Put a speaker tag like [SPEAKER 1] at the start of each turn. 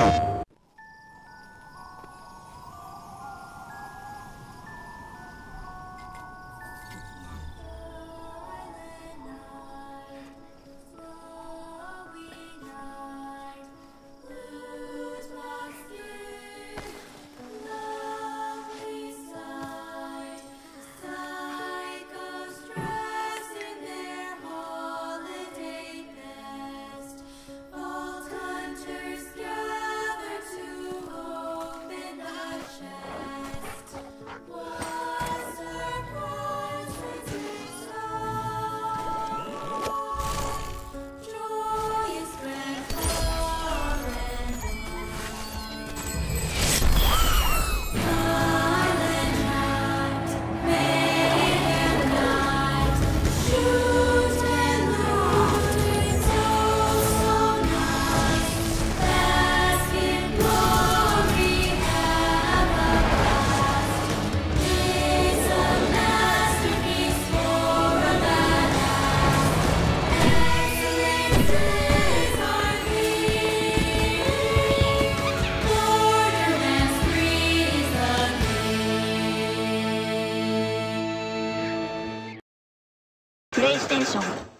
[SPEAKER 1] Oh. プレイステーション